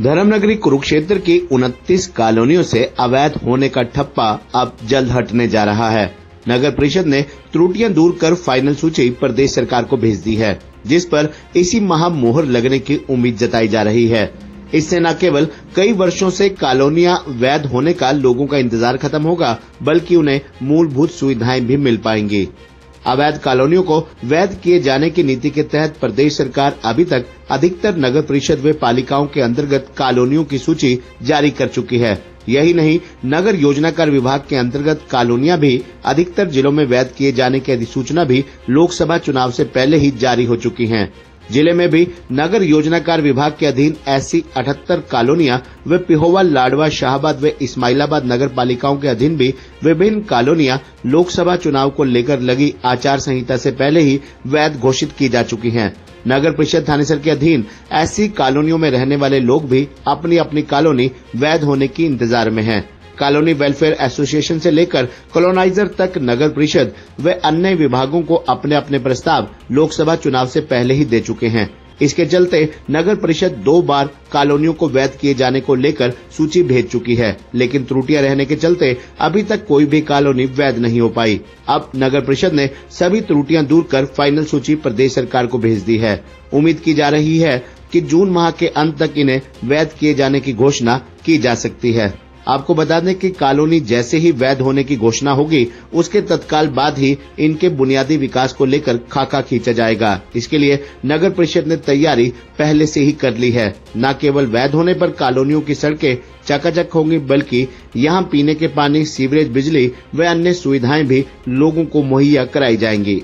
धर्मनगरी कुरुक्षेत्र की उनतीस कॉलोनियों से अवैध होने का ठप्पा अब जल्द हटने जा रहा है। नगर परिषद ने त्रुटियाँ दूर कर फाइनल सूची प्रदेश सरकार को भेज दी है, जिस पर इसी माह मोहर लगने की उम्मीद जताई जा रही है। इससे न केवल कई वर्षों से कॉलोनियाँ वैध होने का लोगों का इंतज़ार खत्म होगा, बल्कि उन्हें मूलभूत सुविधाएँ भी मिल पाएँगी। अवैध कॉलोनियों को वैध किए जाने की नीति के तहत प्रदेश सरकार अभी तक अधिकतर नगर परिषद व पालिकाओं के अंतर्गत कॉलोनियों की सूची जारी कर चुकी है। यही नहीं, नगर योजना कर विभाग के अंतर्गत कॉलोनियाँ भी, अधिकतर जिलों में वैध किए जाने की अधिसूचना भी लोकसभा चुनाव से पहले ही जारी हो चुकी है। ज़िले में भी नगर योजनाकार विभाग के अधीन ऐसी अठहत्तर कॉलोनियाँ, व पिहोवा, लाडवा, शाहबाद व इस्माइलाबाद नगर पालिकाओं के अधीन भी विभिन्न कॉलोनियाँ लोकसभा चुनाव को लेकर लगी आचार संहिता से पहले ही वैध घोषित की जा चुकी हैं। नगर परिषद थानेसर के अधीन ऐसी कॉलोनियों में रहने वाले लोग भी अपनी अपनी कॉलोनी वैध होने की इंतज़ार में हैं। कॉलोनी वेलफेयर एसोसिएशन से लेकर कॉलोनाइजर तक नगर परिषद व अन्य विभागों को अपने अपने प्रस्ताव लोकसभा चुनाव से पहले ही दे चुके हैं। इसके चलते नगर परिषद दो बार कॉलोनियों को वैध किए जाने को लेकर सूची भेज चुकी है, लेकिन त्रुटियाँ रहने के चलते अभी तक कोई भी कॉलोनी वैध नहीं हो पाई। अब नगर परिषद ने सभी त्रुटियाँ दूर कर फाइनल सूची प्रदेश सरकार को भेज दी है। उम्मीद की जा रही है कि जून माह के अंत तक इन्हें वैध किए जाने की घोषणा की जा सकती है। आपको बता दें कि कॉलोनी जैसे ही वैध होने की घोषणा होगी, उसके तत्काल बाद ही इनके बुनियादी विकास को लेकर खाका खींचा जाएगा। इसके लिए नगर परिषद ने तैयारी पहले से ही कर ली है। न केवल वैध होने पर कॉलोनियों की सड़कें चकाचक होंगी, बल्कि यहाँ पीने के पानी, सीवरेज, बिजली व अन्य सुविधाएँ भी लोगों को मुहैया कराई जाएँगी।